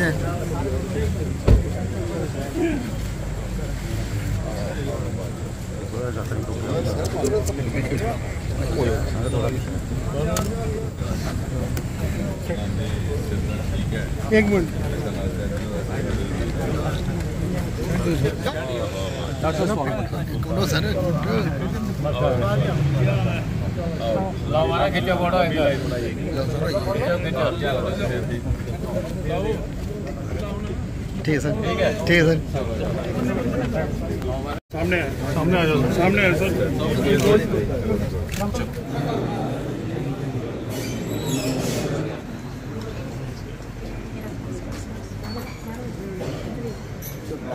này England. That's just one. No, sir. Lawa, get your water. Get your water. ठीक है sir. ठीक है sir. सामने सामने आ जाओ सामने आ सर।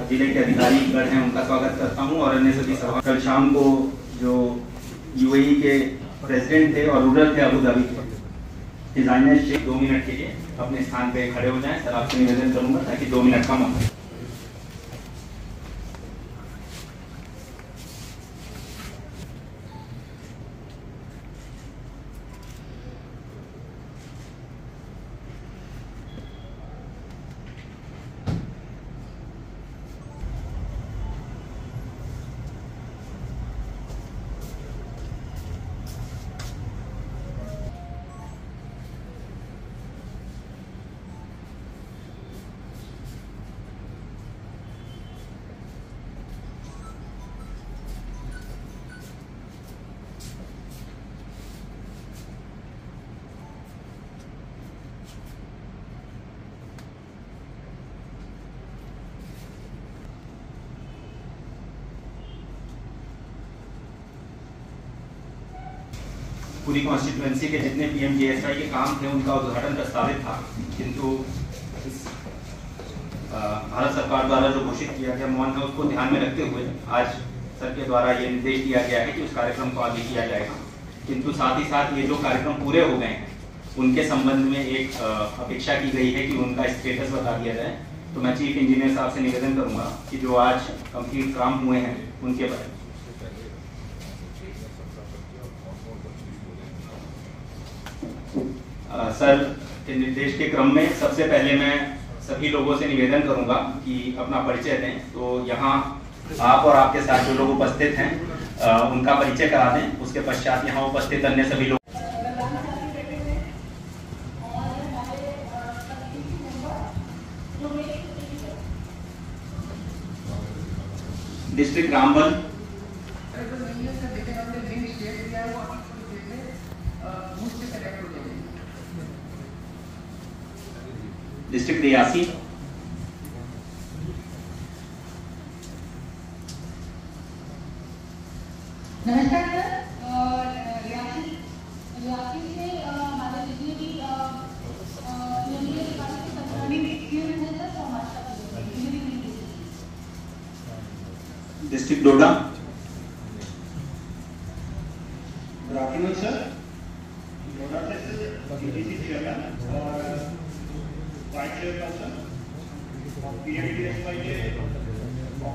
ज़िले के अधिकारी गण हैं उनका स्वागत करता हूँ और अन्य सभी सभा कल शाम को जो यूएई के प्रेसिडेंट थे और रूरल थे अबू धाबी के डिज़ाइनर शेख दो मिनट के लिए अपने स्थान पे खड़े हो जाएँ। सर, आपसे निवेदन करूँगा ताकि दो मिनट का मौका पूरी कॉन्स्टिट्यूएंसी के जितने पीएमजीएसवाई के काम थे, उनका उद्घाटन प्रस्तावित था। किंतु भारत सरकार द्वारा जो घोषित किया गया मौन है, उसको ध्यान में रखते हुए आज सर के द्वारा ये निर्देश दिया गया है कि उस कार्यक्रम को आगे किया जाएगा किंतु साथ ही साथ ये जो कार्यक्रम पूरे हो गए हैं, उनके संबंध में एक अपेक्षा की गई है कि उनका स्टेटस बता दिया जाए। तो मैं चीफ इंजीनियर साहब से निवेदन करूँगा कि जो आज कंप्लीट काम हुए हैं, उनके बारे में। सर के निर्देश के क्रम में सबसे पहले मैं सभी लोगों से निवेदन करूँगा कि अपना परिचय दें। तो यहाँ आप और आपके साथ जो लोग उपस्थित हैं उनका परिचय करा दें। उसके पश्चात यहाँ उपस्थित अन्य सभी लोग डिस्ट्रिक्ट रामबन। सर और रियासी रियासी से अ, हमारे जितने भी अ, अ, केंद्रीय विकास के संस्थानी स्कीम है सर वो हमारे साथ जुड़े हैं। धीरे धीरे district Doda good afternoon sir नोडा से डीडीसी चेयरमैन और वाइस चेयरपर्सन पीएमडीएसवाई के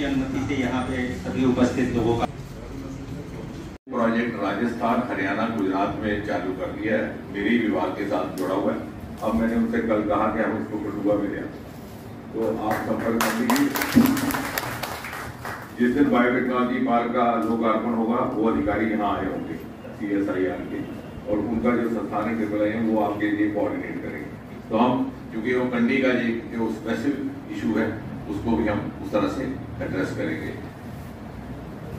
आपकी अनुमति से यहाँ पे सभी उपस्थित लोगों का प्रोजेक्ट राजस्थान, हरियाणा, गुजरात में चालू कर दिया है। मेरे विभाग के साथ जुड़ा हुआ है। अब मैंने उनसे कल कहा कि हम इसको कठुआ में ले आते हैं। तो आप संपर्क कर लीजिए। जिस दिन बायोटेक्नोलॉजी पार्क का लोकार्पण होगा, वो अधिकारी यहाँ आए होंगे सी एस आई आर के। और उनका जो ट्रिपल है, वो आपके लिए कोऑर्डिनेट करेंगे। तो हम क्योंकि वो कंडी का जो स्पेसिफिक इशू है उसको भी हम उस तरह से एड्रेस करेंगे।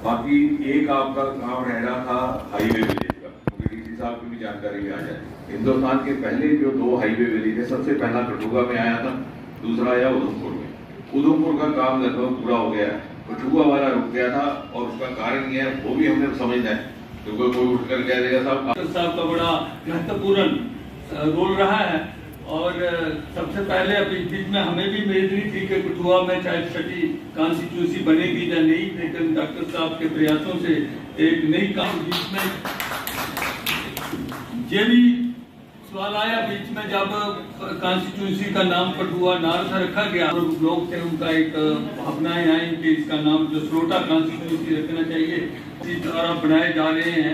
बाकी एक आपका काम रह रहा था हाईवे विलेज का। क्योंकि डीसी साहब की भी जानकारी आ जाए हिंदुस्तान के पहले जो दो हाईवे विलेज है सबसे पहला कठुआ में आया था, दूसरा आया उधमपुर में। उधमपुर का काम लगभग पूरा हो गया। कठुआ वाला रुक गया था और उसका कारण यह है, वो भी हमने समझना है। क्योंकि कोई उठ कर कह देगा, साहब साहब का बड़ा महत्वपूर्ण रोल रहा है। और सबसे पहले अभी इस बीच में हमें भी नहीं थी कि कठुआ में चाहे छठी कॉन्स्टिट्यूंसी बनेगी या नहीं लेकिन डॉक्टर साहब के प्रयासों से एक नई काम बीच में ये भी सवाल आया बीच में जब कॉन्स्टिट्यूंसी का नाम कठुआ नार से रखा गया और लोग थे उनका एक भावनाएँ आई कि इसका नाम जो स्लोटा कॉन्स्टिट्यूंसी रखना चाहिए इसी द्वारा बनाए जा रहे हैं।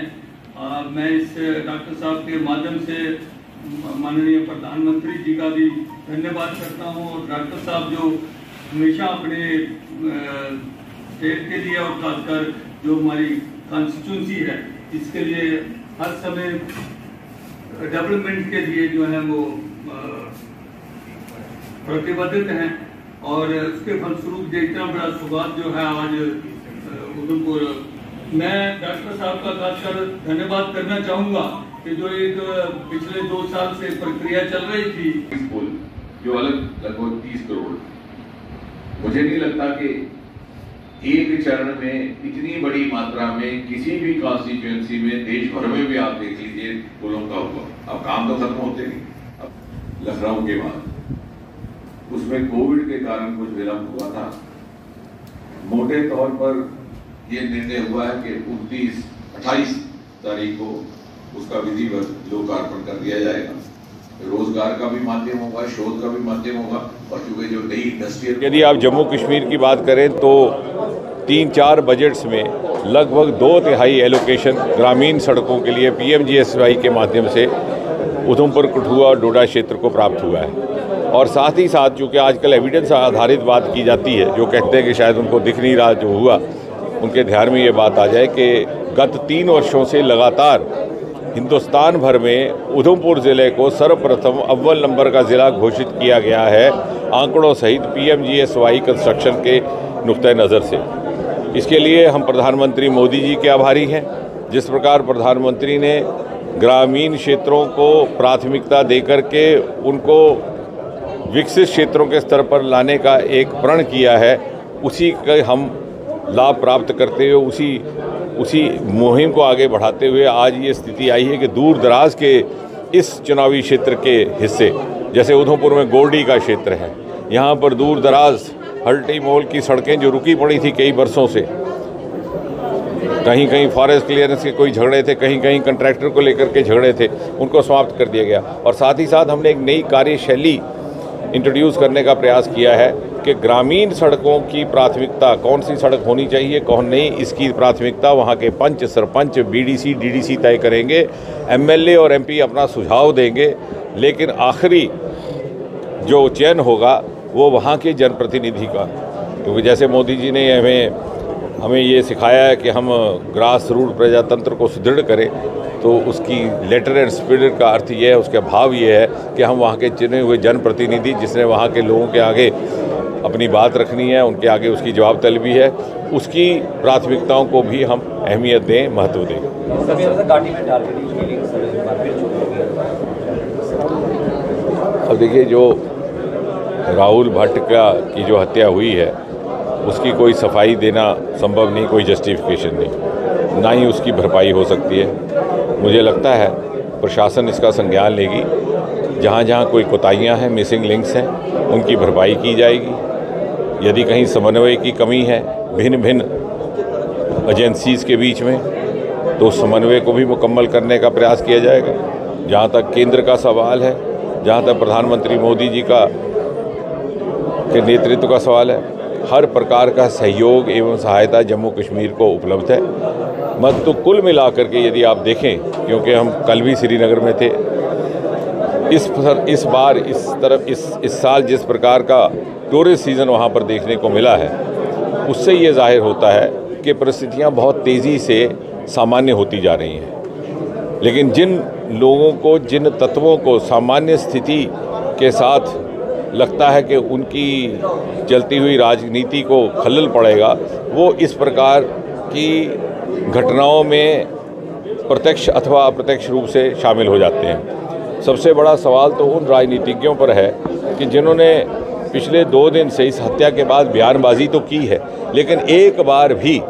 अ, मैं इस डॉक्टर साहब के माध्यम से माननीय प्रधानमंत्री जी का भी धन्यवाद करता हूँ और डॉक्टर साहब जो हमेशा अपने स्टेट के लिए और खासकर जो हमारी कॉन्स्टिट्यूंसी है, इसके लिए हर समय डेवलपमेंट के लिए जो है वो प्रतिबद्ध हैं और उसके फलस्वरूप जो इतना बड़ा सौगात जो है आज उधमपुर। मैं डॉक्टर साहब का खासकर धन्यवाद करना चाहूँगा। कि जो एक पिछले दो साल से प्रक्रिया चल रही थी। पुल जो अलग, लगभग तीस करोड़। मुझे नहीं लगता कि एक चरण में इतनी बड़ी मात्रा में किसी भी कॉन्स्टिट्यूएंसी में देश भर में भी आप देख लीजिए पुलों का हुआ। अब काम तो खत्म होते नहीं अब लखनऊ के बाद। उसमें कोविड के कारण कुछ विलंब हुआ था। मोटे तौर पर यह निर्णय हुआ है कि उनतीस, अट्ठाईस तारीख को उसका विधिवत लोकार्पण कर दिया जाएगा। रोज़गार का भी माध्यम होगा शोध का भी माध्यम होगा और चूँकि जो नई इंडस्ट्रियल यदि आप जम्मू कश्मीर की बात करें तो तीन चार बजट्स में लगभग दो तिहाई एलोकेशन ग्रामीण सड़कों के लिए पीएमजीएसवाई के माध्यम से उधमपुर कठुआ और डोडा क्षेत्र को प्राप्त हुआ है। और साथ ही साथ चूँकि आजकल एविडेंस आधारित बात की जाती है जो कहते हैं कि शायद उनको दिख नहीं रहा जो हुआ उनके ध्यान में ये बात आ जाए कि गत तीन वर्षों से लगातार हिंदुस्तान भर में उधमपुर ज़िले को सर्वप्रथम अव्वल नंबर का ज़िला घोषित किया गया है, आंकड़ों सहित पीएमजीएसवाई कंस्ट्रक्शन के नुक़ नज़र से। इसके लिए हम प्रधानमंत्री मोदी जी के आभारी हैं। जिस प्रकार प्रधानमंत्री ने ग्रामीण क्षेत्रों को प्राथमिकता देकर के उनको विकसित क्षेत्रों के स्तर पर लाने का एक प्रण किया है, उसी का हम लाभ प्राप्त करते हुए उसी उसी मुहिम को आगे बढ़ाते हुए आज ये स्थिति आई है कि दूर दराज के इस चुनावी क्षेत्र के हिस्से, जैसे उधमपुर में गोल्डी का क्षेत्र है, यहाँ पर दूर दराज हल्टी मोल की सड़कें जो रुकी पड़ी थी कई बरसों से कहीं कहीं फॉरेस्ट क्लियरेंस के कोई झगड़े थे कहीं कहीं कंट्रैक्टर को लेकर के झगड़े थे, उनको समाप्त कर दिया गया। और साथ ही साथ हमने एक नई कार्यशैली इंट्रोड्यूस करने का प्रयास किया है। कि ग्रामीण सड़कों की प्राथमिकता, कौन सी सड़क होनी चाहिए, कौन नहीं, इसकी प्राथमिकता वहाँ के पंच सरपंच बीडीसी डीडीसी तय करेंगे। एमएलए और एमपी अपना सुझाव देंगे, लेकिन आखिरी जो चयन होगा, वो वहाँ के जनप्रतिनिधि का। क्योंकि जैसे मोदी जी ने हमें हमें ये सिखाया है कि हम ग्रास रूट प्रजातंत्र को सुदृढ़ करें तो उसकी लेटर एंड स्पिरिट का अर्थ ये है, उसका भाव ये है कि हम वहाँ के चुने हुए जनप्रतिनिधि, जिसने वहाँ के लोगों के आगे अपनी बात रखनी है उनके आगे उसकी जवाब तलबी है उसकी प्राथमिकताओं को भी हम अहमियत दें महत्व दें। अब देखिए जो राहुल भट्ट का की जो हत्या हुई है उसकी कोई सफ़ाई देना संभव नहीं कोई जस्टिफिकेशन नहीं। ना ही उसकी भरपाई हो सकती है। मुझे लगता है प्रशासन इसका संज्ञान लेगी। जहाँ जहाँ कोई कोताहियाँ हैं मिसिंग लिंक्स हैं, उनकी भरपाई की जाएगी। यदि कहीं समन्वय की कमी है भिन्न भिन्न एजेंसीज़ के बीच में तो समन्वय को भी मुकम्मल करने का प्रयास किया जाएगा। जहाँ तक केंद्र का सवाल है, जहाँ तक प्रधानमंत्री मोदी जी का, के नेतृत्व का सवाल है, हर प्रकार का सहयोग एवं सहायता जम्मू कश्मीर को उपलब्ध है। मत तो कुल मिलाकर के यदि आप देखें, क्योंकि हम कल भी श्रीनगर में थे इस इस बार, इस तरफ़, इस इस साल जिस प्रकार का टूरिस्ट सीज़न वहाँ पर देखने को मिला है, उससे ये ज़ाहिर होता है कि परिस्थितियाँ बहुत तेज़ी से सामान्य होती जा रही हैं। लेकिन जिन लोगों को, जिन तत्वों को सामान्य स्थिति के साथ लगता है कि उनकी चलती हुई राजनीति को खलल पड़ेगा, वो इस प्रकार की घटनाओं में प्रत्यक्ष अथवा अप्रत्यक्ष रूप से शामिल हो जाते हैं। सबसे बड़ा सवाल तो उन राजनीतिज्ञों पर है कि जिन्होंने पिछले दो दिन से इस हत्या के बाद बयानबाजी तो की है, लेकिन एक बार भी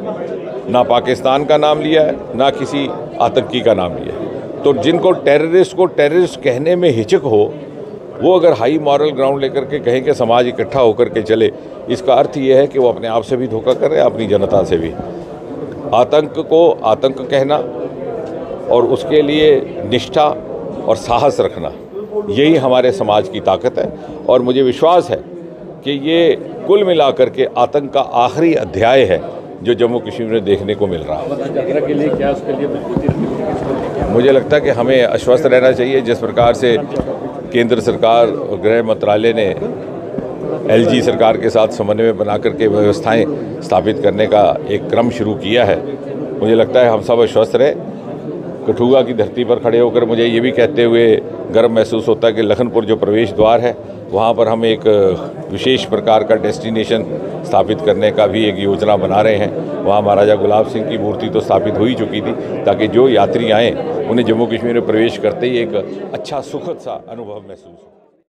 ना पाकिस्तान का नाम लिया है, ना किसी आतंकी का नाम लिया है। तो जिनको टेररिस्ट को टेररिस्ट कहने में हिचक हो, वो अगर हाई मॉरल ग्राउंड लेकर के कहें कि समाज इकट्ठा होकर के चले, इसका अर्थ ये है कि वो अपने आप से भी धोखा कर रहे हैं, अपनी जनता से भी। आतंक को आतंक कहना और उसके लिए निष्ठा और साहस रखना यही हमारे समाज की ताकत है। और मुझे विश्वास है कि ये कुल मिलाकर के आतंक का आखिरी अध्याय है जो जम्मू कश्मीर में देखने को मिल रहा है। मुझे लगता है कि हमें आश्वस्त रहना चाहिए जिस प्रकार से केंद्र सरकार और गृह मंत्रालय ने एलजी सरकार के साथ समन्वय बना करके व्यवस्थाएँ स्थापित करने का एक क्रम शुरू किया है। मुझे लगता है हम सब आश्वस्त रहे। कठुआ की धरती पर खड़े होकर मुझे ये भी कहते हुए गर्व महसूस होता है कि लखनपुर जो प्रवेश द्वार है, वहाँ पर हम एक विशेष प्रकार का डेस्टिनेशन स्थापित करने का भी एक योजना बना रहे हैं। वहाँ महाराजा गुलाब सिंह की मूर्ति तो स्थापित हो ही चुकी थी, ताकि जो यात्री आएँ, उन्हें जम्मू कश्मीर में प्रवेश करते ही एक अच्छा सुखद सा अनुभव महसूस हो।